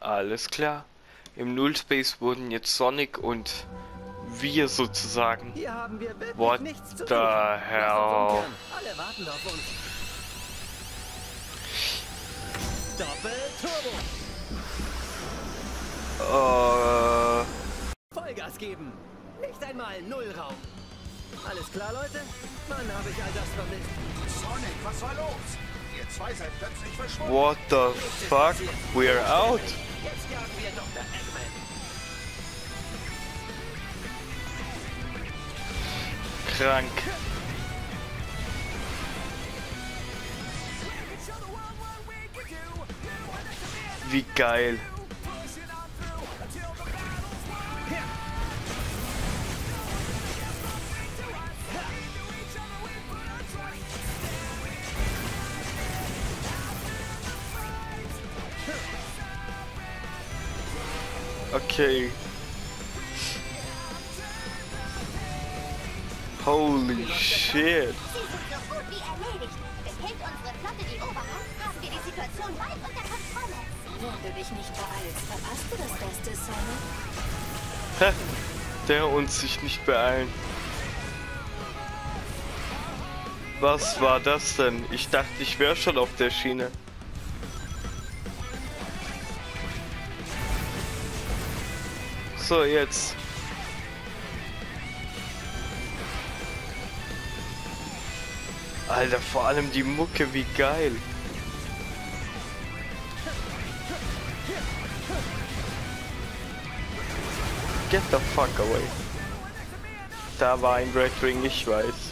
Alles klar. Im Nullspace wurden jetzt Sonic und wir sozusagen. Hier haben wir wirklich What nichts zu the hell? Alle warten auf uns. Doppel-Turbo. Äh, Vollgas geben. Nicht einmal Nullraum. Alles klar, Leute? Mann, habe ich all das vermisst. Sonic, was war los? Ihr zwei seid plötzlich verschwunden. what the fuck? We're out. Jetzt jagen wir Dr. Eggman. Krank. Wie geil. Das Beste, Sonic. Hä? Der uns sich nicht beeilen. Was war das denn? Ich dachte, ich wäre schon auf der Schiene. So, jetzt. Alter, vor allem die Mucke, wie geil. Get the fuck away. Da war ein Red Ring, ich weiß.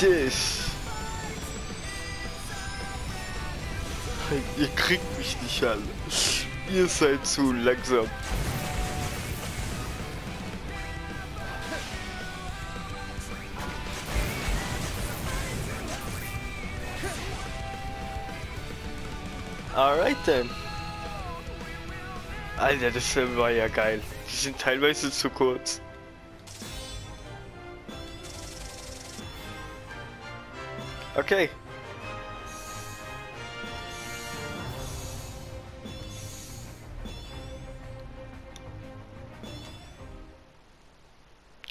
Is. Ihr kriegt mich nicht alle. Ihr seid zu langsam. Alright then. Alter, das war ja geil. Die sind teilweise zu kurz. Okay.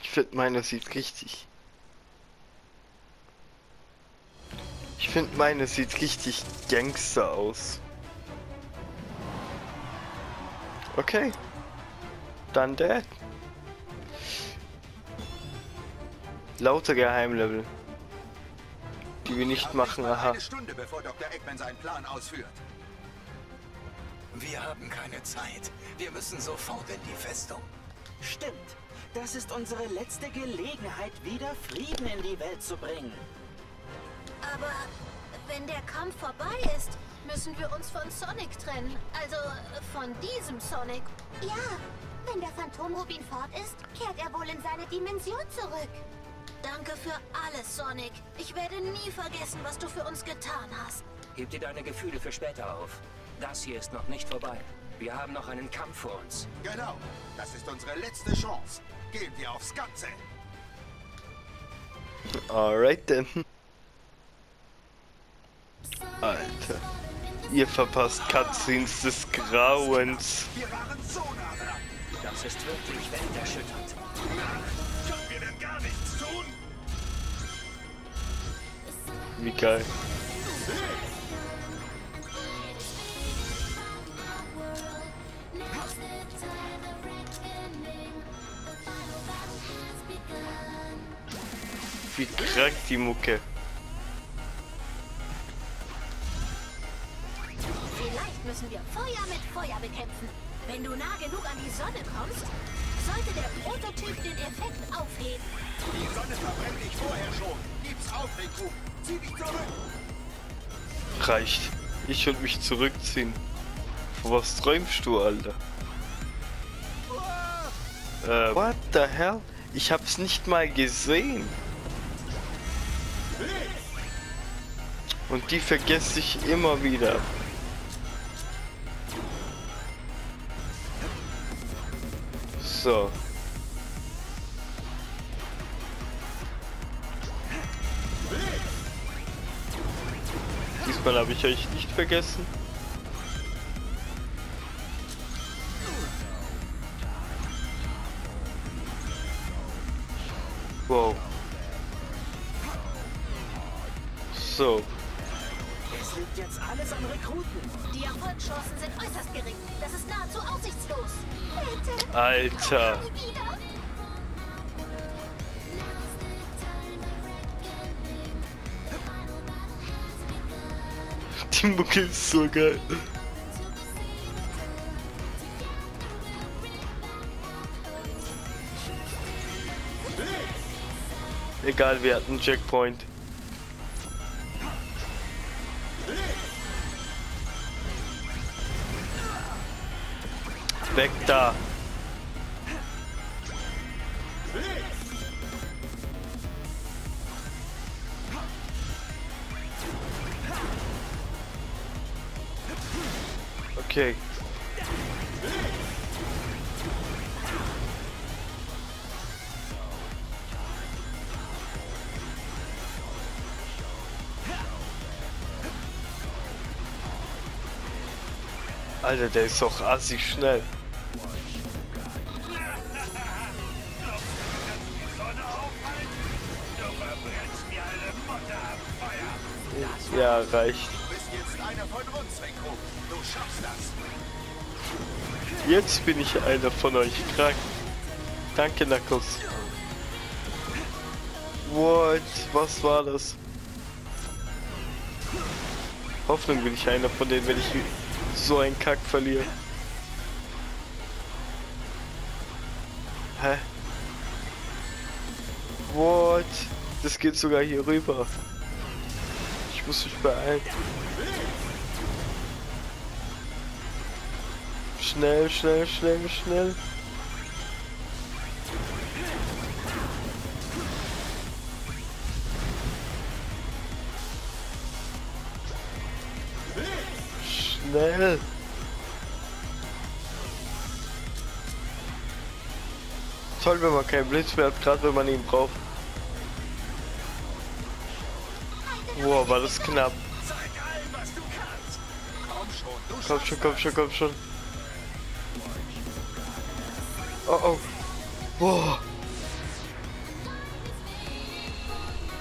Ich finde, meine sieht richtig. Ich finde, meine sieht richtig Gangster aus. Okay. Dann der. Lauter Geheimlevel. Die wir nicht haben machen, aha. Eine Stunde bevor Dr. Eggman seinen Plan ausführt. Wir haben keine Zeit. Wir müssen sofort in die Festung. Stimmt. Das ist unsere letzte Gelegenheit, wieder Frieden in die Welt zu bringen. Aber wenn der Kampf vorbei ist, müssen wir uns von Sonic trennen. Also von diesem Sonic. Ja, wenn der Phantomrubin fort ist, kehrt er wohl in seine Dimension zurück. Danke für alles, Sonic. Ich werde nie vergessen, was du für uns getan hast. Heb dir deine Gefühle für später auf. Das hier ist noch nicht vorbei. Wir haben noch einen Kampf vor uns. Genau. Das ist unsere letzte Chance. Gehen wir aufs Ganze. Alright then. Alter. Ihr verpasst Cutscenes des Grauens. Wir waren so nah dran. Das ist wirklich welterschütternd. Wie geil. Wie krank die Mucke. Reicht. Ich will mich zurückziehen. Von was träumst du, Alter? Äh, what the hell? Ich hab's nicht mal gesehen. Und die vergesse ich immer wieder. So. Diesmal habe ich euch nicht vergessen. Wow. So. Es liegt jetzt alles an Rekruten. Die Erfolgschancen sind äußerst gering. Das ist nahezu aussichtslos. Bitte, Alter. Die Mucke ist so geil. Egal, wir hatten Checkpoint. Weg da. Alter, der ist doch assig schnell. Ja, reicht. Jetzt bin ich einer von euch krank. Danke, Knuckles. What? Was war das? Hoffnung bin ich einer von denen, wenn ich so einen Kack verliere. Hä? What? Das geht sogar hier rüber. Ich muss mich beeilen. Schnell, schnell, schnell, schnell. Schnell. Toll, wenn man keinen Blitz mehr hat, gerade wenn man ihn braucht. Wow, war das knapp. Komm schon, Komm schon, komm schon. Oh oh. Boah.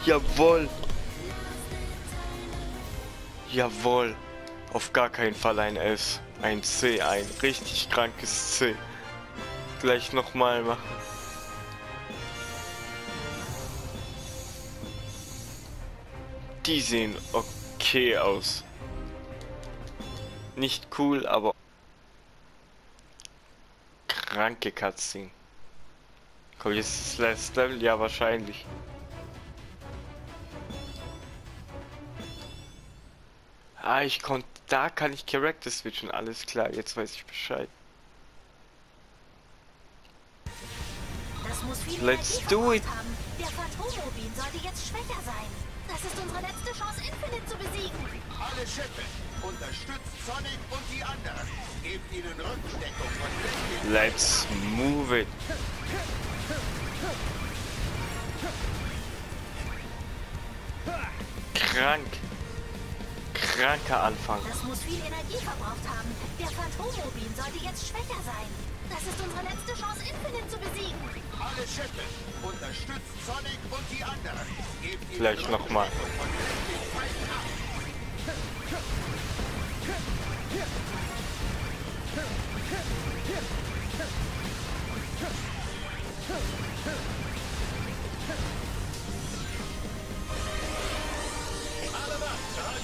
Jawohl. Jawohl. Auf gar keinen Fall ein S. Ein C, ein richtig krankes C. Gleich nochmal machen. Die sehen okay aus. Nicht cool, aber kranke Cutscene. Komm, jetzt ist das Last Level? Ja, wahrscheinlich. Ah, ich konnte, da kann ich Character switchen, alles klar, jetzt weiß ich Bescheid. Das muss viel Let's do it. haben. Der Phantomrubin sollte jetzt schwächer sein. Das ist unsere letzte Chance, Infinite zu besiegen. alle Schiffe. Unterstützt Sonic und die anderen. Gebt ihnen Rückendeckung und Let's move it. Krank. Kranker Anfang. Das muss viel Energie verbraucht haben. Der Phantomrubin sollte jetzt schwächer sein. Das ist unsere letzte Chance, Infinite zu besiegen. alle Schiffe. Unterstützt Sonic und die anderen. Gebt Vielleicht noch mal. Rückendeckung und blendet den Feind ab.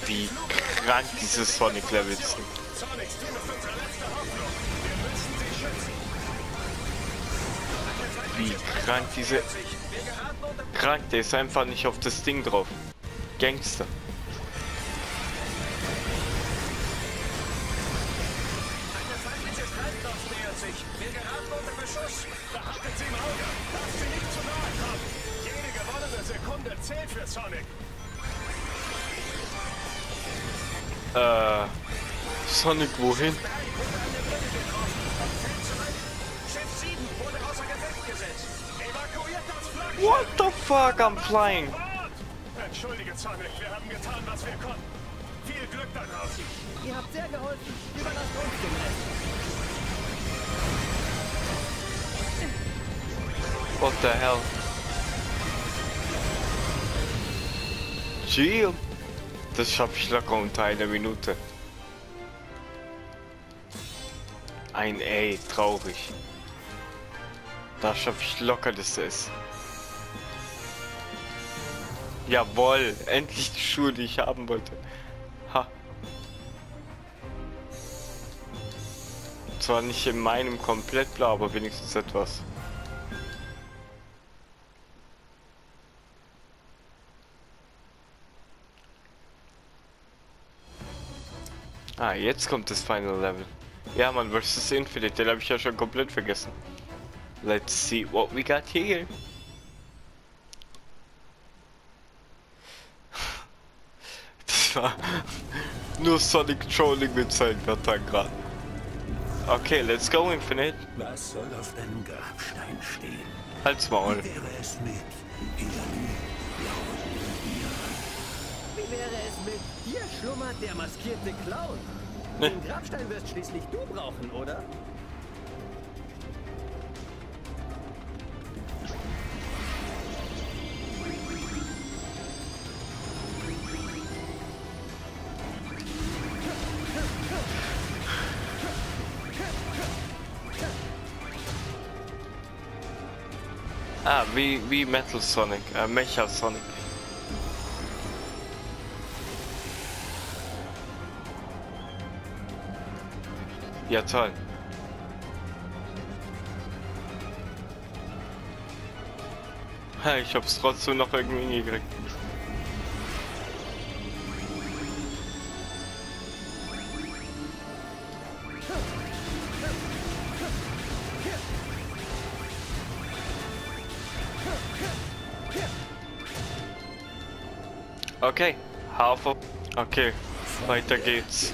Wie krank diese Sonic schützen. Wie krank diese... Krank, der ist einfach nicht auf das Ding drauf. Gangster. Uh, äh... Sonic wohin? Schiff 7 wurde außer Gefecht gesetzt. Evakuiert das Flaggschiff. What the fuck, I'm flying. Entschuldige, Sonic. Wir haben getan, was wir konnten. Viel Glück da draußen. Ihr habt sehr geholfen. What the hell? Chill. Das schaffe ich locker unter einer Minute. Ein A, traurig. Da schaffe ich locker das S. Jawohl, endlich die Schuhe, die ich haben wollte. Ha. Zwar nicht in meinem komplett blau, aber wenigstens etwas. Ah, jetzt kommt das Final Level. Ja, man, versus Infinite, den habe ich ja schon komplett vergessen. Let's see what we got here. Das war nur Sonic Trolling mit seinen Wörtern gerade. Okay, let's go Infinite. Was soll auf deinem Grabstein stehen? Halt's Maul. Wäre es mit Wie wäre es mit hier schlummert der maskierte Clown? Den Grabstein wirst schließlich du brauchen, oder? Ah, wie, wie Metal Sonic, äh, Mecha Sonic. Ja, toll. Ich hab's trotzdem noch irgendwie hingekriegt. Okay, Hafer. Okay, weiter geht's.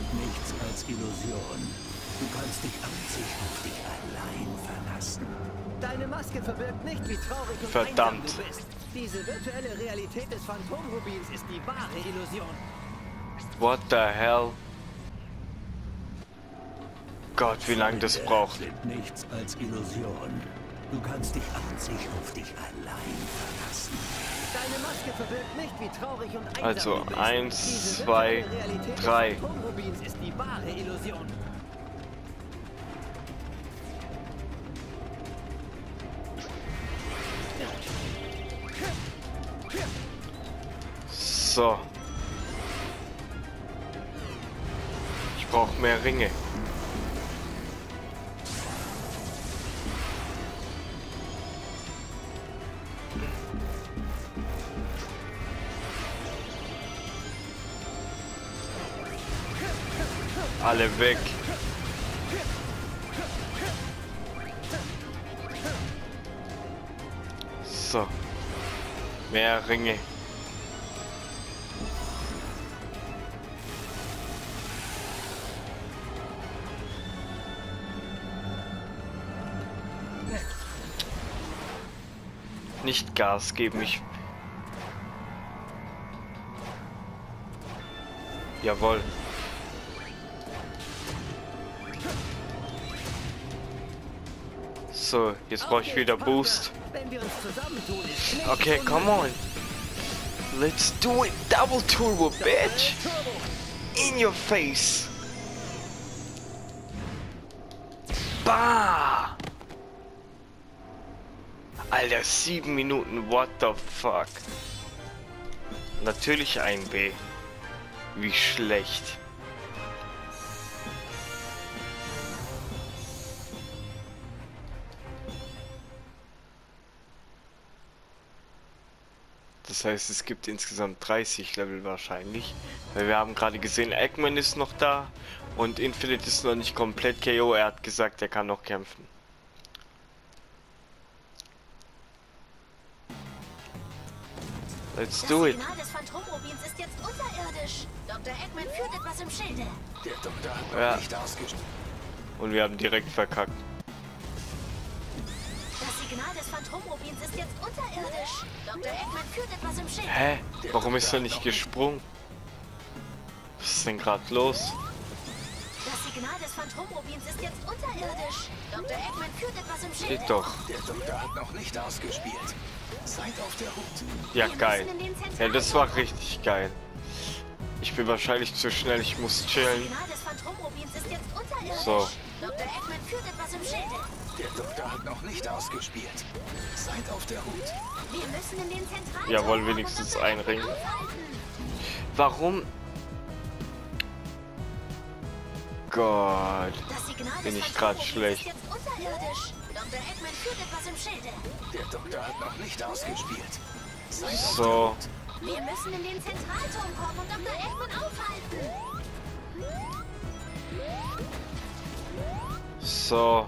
Nicht, wie traurig und Verdammt. du bist. Diese virtuelle Realität des Phantomrubins ist die wahre Illusion. What the hell? Gott, wie lange das braucht. sind nichts als Illusion. Du kannst dich an sich auf dich allein verlassen. Deine Maske verbirgt nicht, wie traurig und einsam Also, du bist. eins, zwei, drei. ist die wahre Illusion. Nicht Gas geben, ich. Jawohl. So, jetzt brauche ich wieder Boost. Okay, come on. Let's do it. Double turbo, bitch. In your face. Bah. Alter, sieben Minuten. What the fuck? Natürlich ein B. Wie schlecht. Das heißt, es gibt insgesamt 30 Level wahrscheinlich. Weil wir haben gerade gesehen, Eggman ist noch da und Infinite ist noch nicht komplett KO. Er hat gesagt, er kann noch kämpfen. Let's do das it. Signal des Phantomrubins ist jetzt unterirdisch. Dr. Eggman führt etwas im Schilde. Der Doktor hat Ja. nicht ausgestellt. Und wir haben direkt verkackt. Das Signal des Phantomrubins ist jetzt unterirdisch. Dr. Eggman führt etwas im Schilde. Hä? Warum ist er nicht gesprungen? Was ist denn gerade los? Das Signal des Phantomrubins ist jetzt unterirdisch. Dr. Eggman führt etwas im. Geht doch. Der Doktor hat noch nicht ausgespielt. Seid auf der Hut. Ja, Wir geil. Ja, das war richtig geil. Ich bin wahrscheinlich zu schnell, ich muss Das chillen. Signal des Phantomrubins ist jetzt unterirdisch. So. Dr. Eggman führt etwas im Schilde. Der Doktor hat noch nicht ausgespielt. Seid auf der Hut. Wir müssen in den Zentralraum. Jawohl, wenigstens Dr. ein Eggman Ring. aufhalten. Warum? Gott. Das Signal Bin ich grad Phantomrubins schlecht. Der Doktor hat noch nicht ausgespielt. Seid So. Wir müssen in den Zentralturm kommen und Dr. Eggman aufhalten. So.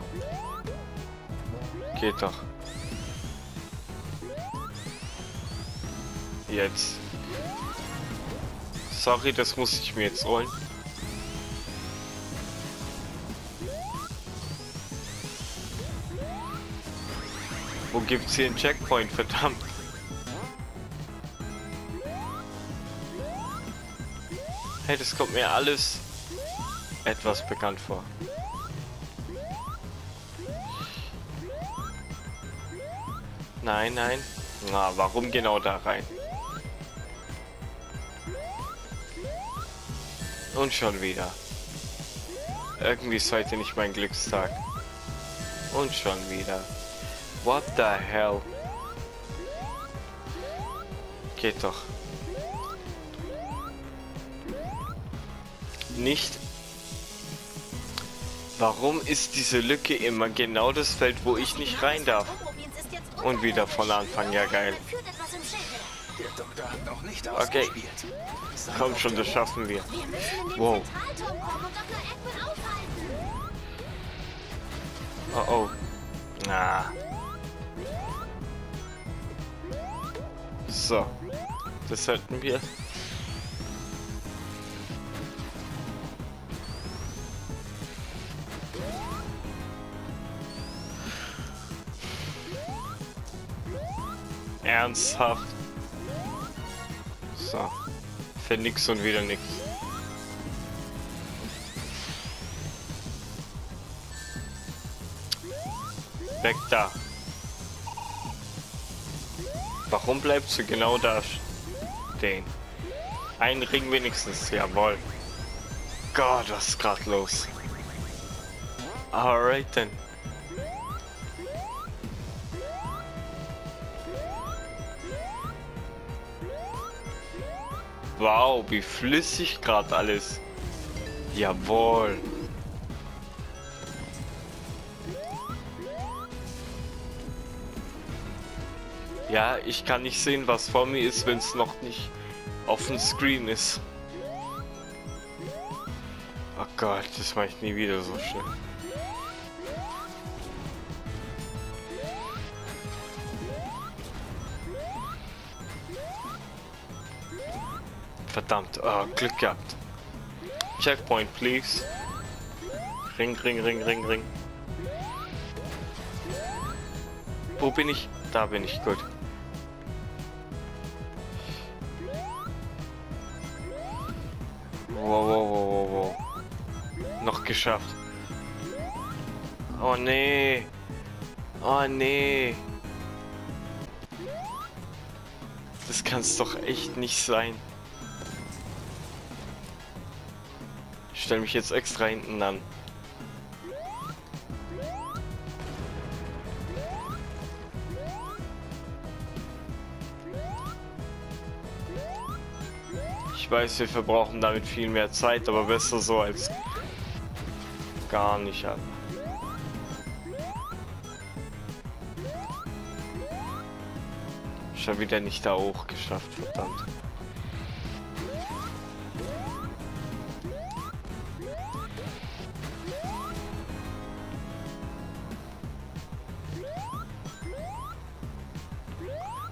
Geht doch. Jetzt. Sorry, das muss ich mir jetzt holen. Wo gibt's hier einen Checkpoint, verdammt? Hey, das kommt mir alles etwas bekannt vor. Nein, nein. Na, warum genau da rein? Und schon wieder. Irgendwie ist heute nicht mein Glückstag. Und schon wieder. What the hell? Geht doch. Nicht. Warum ist diese Lücke immer genau das Feld, wo ich nicht rein darf? Und wieder von Anfang, ja geil. Okay. Komm schon, das schaffen wir. Wow. Oh oh. Na. So. Das hätten wir. Ernsthaft. So. Für nix und wieder nix. Weg da. Warum bleibst du genau da stehen? Ein Ring wenigstens, jawohl. Gott, was ist gerade los? Alright then. Wow, wie flüssig gerade alles. Jawohl. Ja, ich kann nicht sehen, was vor mir ist, wenn es noch nicht auf dem Screen ist. Oh Gott, das mache ich nie wieder so schnell. Verdammt, oh, Glück gehabt. Checkpoint, please. Ring, ring, ring, ring, ring. Wo bin ich? Da bin ich, gut. Geschafft. Oh nee. Oh nee. Das kann's doch echt nicht sein. Ich stell mich jetzt extra hinten an. Ich weiß, wir verbrauchen damit viel mehr Zeit, aber besser so als gar nicht ab. Schon wieder nicht da hoch geschafft, verdammt.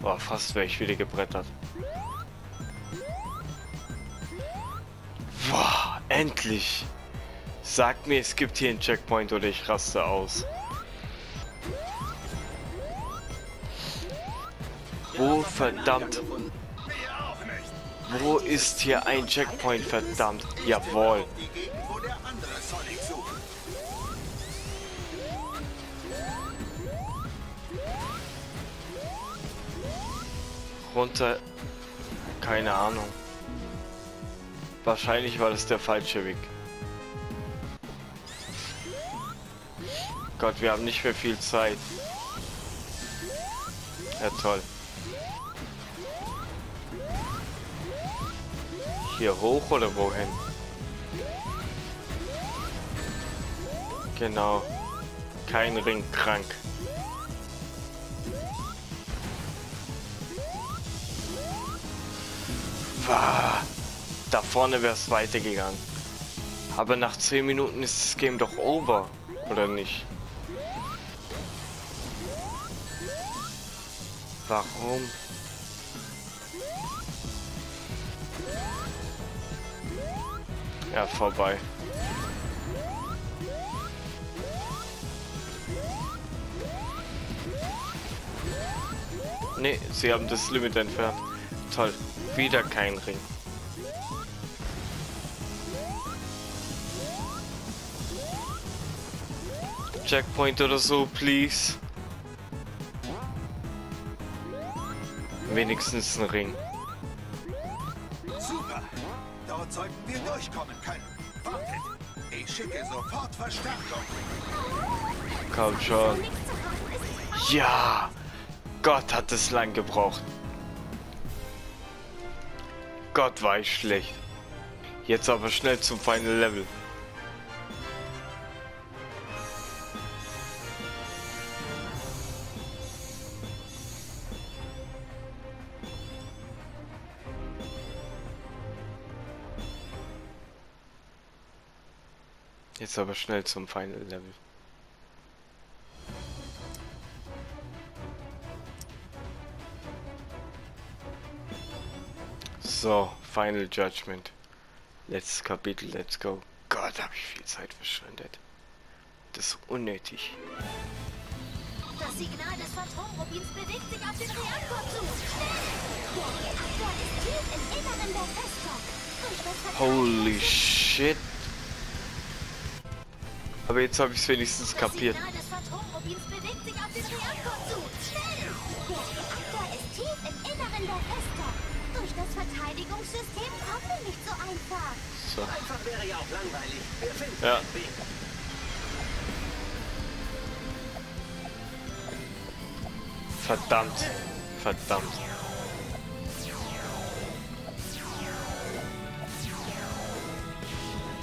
Boah, fast wäre ich wieder gebrettert. Boah, endlich! Sag mir, es gibt hier einen Checkpoint oder ich raste aus. Wo verdammt? Wo ist hier ein Checkpoint, verdammt? Jawohl. Runter. Keine Ahnung. Wahrscheinlich war das der falsche Weg. Gott, wir haben nicht mehr viel Zeit. Ja, toll. Hier hoch oder wohin? Genau. Kein Ring krank. Da vorne wäre es weitergegangen. Aber nach 10 Minuten ist das Game doch over, oder nicht? Warum? Ja, vorbei. Nee, sie haben das Limit entfernt. Toll. Wieder kein Ring. Checkpoint oder so, please. Wenigstens ein Ring. Super. Dort sollten wir durchkommen können. Wartet. Ich schicke sofort Verstärkung. Komm schon. Ja! Gott hat es lang gebraucht. Gott war ich schlecht. Jetzt aber schnell zum Final Level. Jetzt aber schnell zum Final Level. So, Final Judgment. Letztes Kapitel, let's go. Gott, habe ich viel Zeit verschwendet. Das ist unnötig. Das Signal des Phantomrubins bewegt sich auf den Reaktor zu. Der Reaktor ist tief im Inneren der verteidigt. Holy shit. Aber jetzt habe ich es wenigstens kapiert. Verteidigungssystem kommen wir nicht so einfach. So. Einfach wäre ja auch langweilig. Wir finden Ja. einen Weg. Verdammt. Verdammt.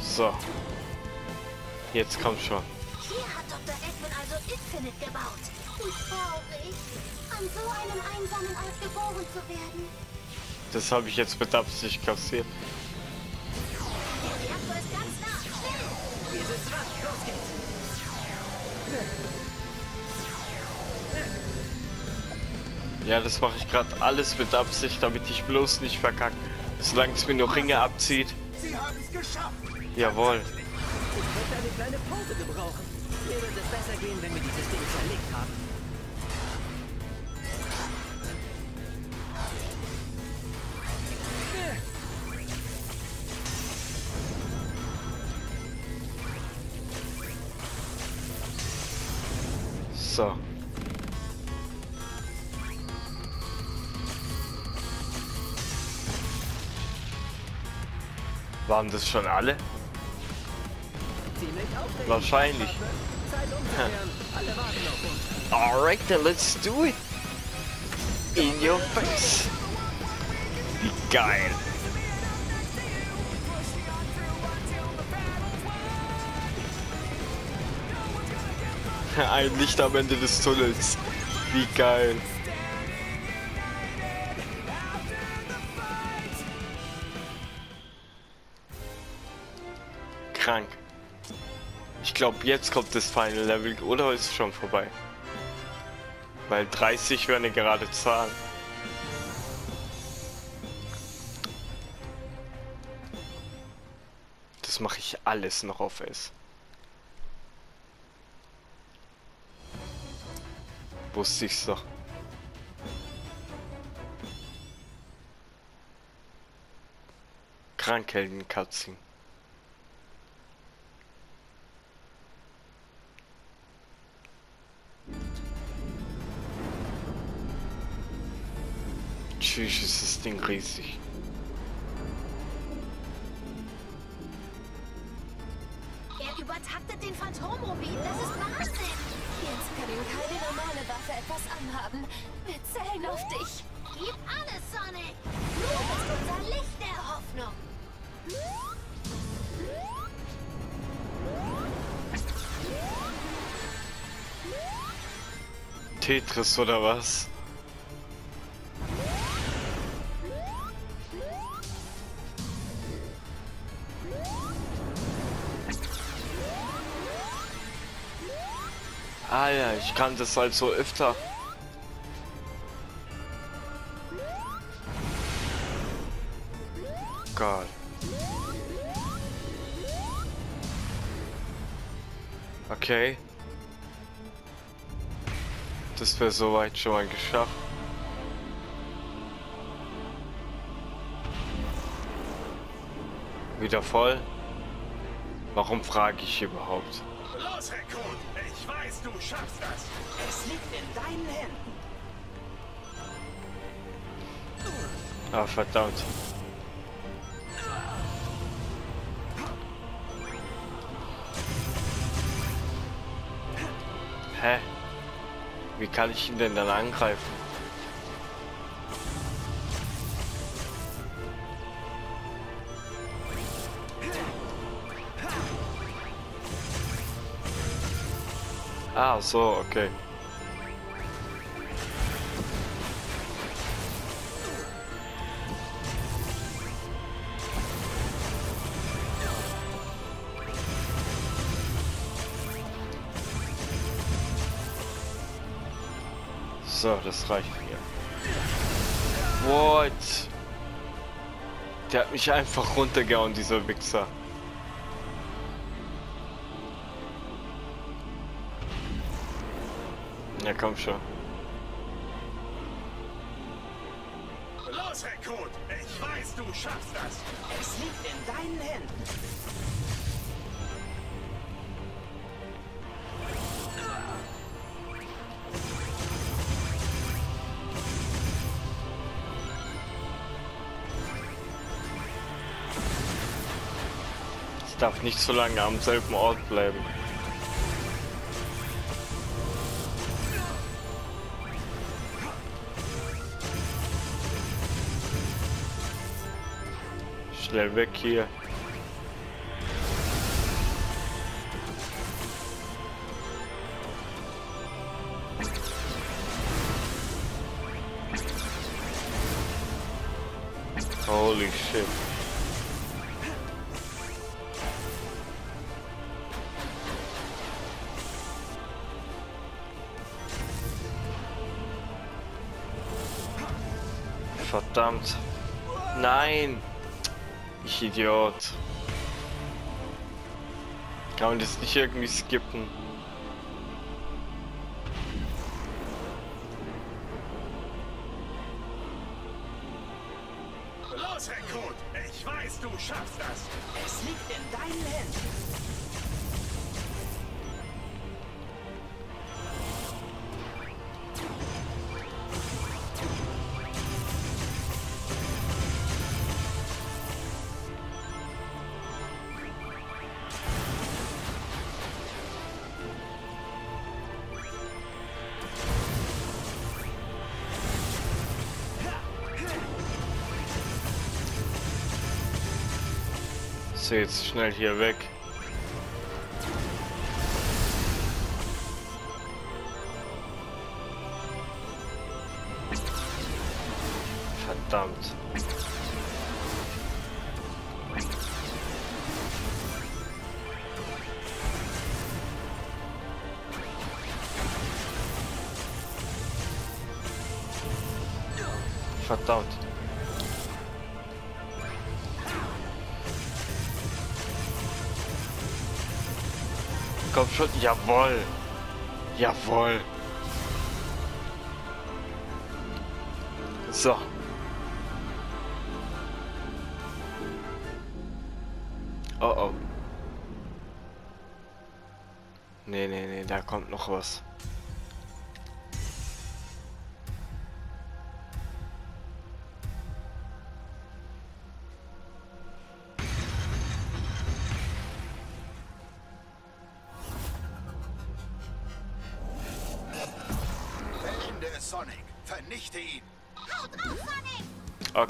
So. Jetzt komm schon. Hier hat Dr. Eggman also Infinite gebaut. Wie traurig, an so einem einsamen Ort geboren zu werden. Das habe ich jetzt mit Absicht kassiert. Der Reaktor ist ganz nah. Schnell! Wir sind dran. Los geht's. Ja, das mache ich gerade alles mit Absicht, damit ich bloß nicht verkacke. Solange es mir nur Ringe abzieht. Sie haben es geschafft. Jawohl. Ich könnte eine kleine Pause gebrauchen. Mir wird es besser gehen, wenn wir dieses Ding zerlegt haben. So. Waren das schon alle? Wahrscheinlich. Alright, then let's do it. In your face. Wie geil. Ein Licht am Ende des Tunnels. Wie geil. Krank. Ich glaube, jetzt kommt das Final Level oder ist es schon vorbei? Weil 30 wäre eine gerade Zahl. Das mache ich alles noch auf S. Wusste ich's doch. Krankhelden-Cutscene. Tschüss, ist das Ding riesig. Er übertaktet den Phantomrubin. Das ist Wahnsinn. Jetzt kann ihm keine normale Waffe etwas anhaben. Wir zählen auf dich. Gib alles, Sonic. Du bist unser Licht der Hoffnung. Tetris oder was? Ah ja, ich kann das halt so öfter. Gott. Okay. Das wäre soweit schon mal geschafft. Wieder voll? Warum frage ich überhaupt? Du schaffst das! Es liegt in deinen Händen. Ah, verdammt. Hä? Wie kann ich ihn denn dann angreifen? So, okay. So, das reicht mir. What? Der hat mich einfach runtergehauen, dieser Wichser. Komm schon. Los, Rekrut! Ich weiß, du schaffst das! Es liegt in deinen Händen. Ich darf nicht so lange am selben Ort bleiben. Schnell weg hier. Holy shit. Verdammt. Nein. Ich Idiot. Kann man das nicht irgendwie skippen? Los, Rekrut! Ich weiß, du schaffst das! Es liegt in deinen Händen. So, jetzt schnell hier weg. Verdammt. Verdammt. Komm schon, jawohl. Jawohl. So. Oh oh. Nee, nee, nee, da kommt noch was.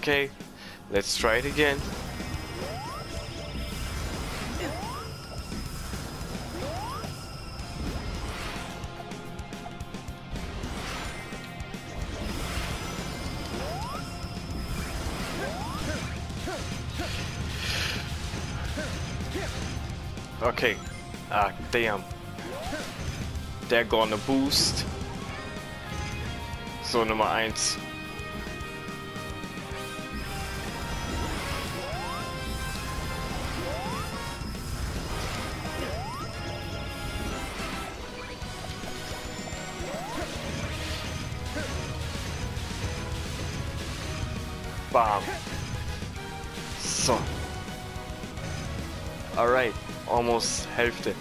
Okay, let's try it again. Okay. Ah, damn. Der gonna boost. So, Nummer 1. Hälfte.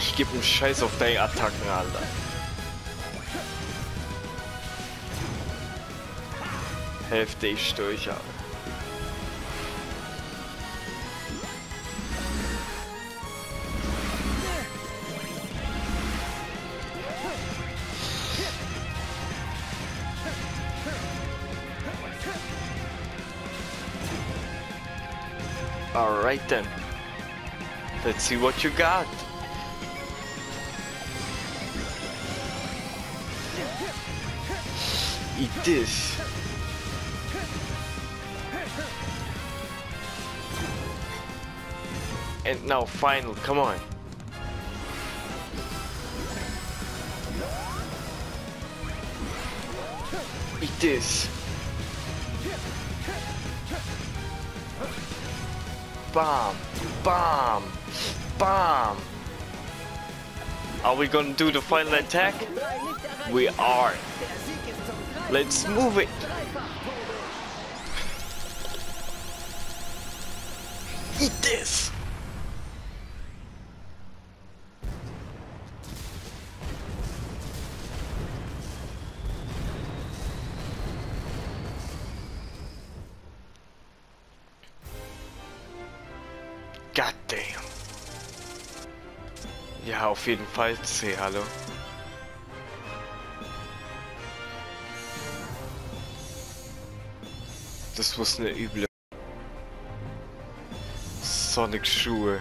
Ich geb einen Scheiß auf deine Attacken, Alter. Hälfte ich durch, Alter. Alright then. Let's see what you got. Eat this. And now final, come on. Eat this. Bam, Bomb. Bomb. Are we gonna do the final attack? We are. Let's move it. God damn. Ja, auf jeden Fall C, hallo. Das muss eine üble Sonic Schuhe.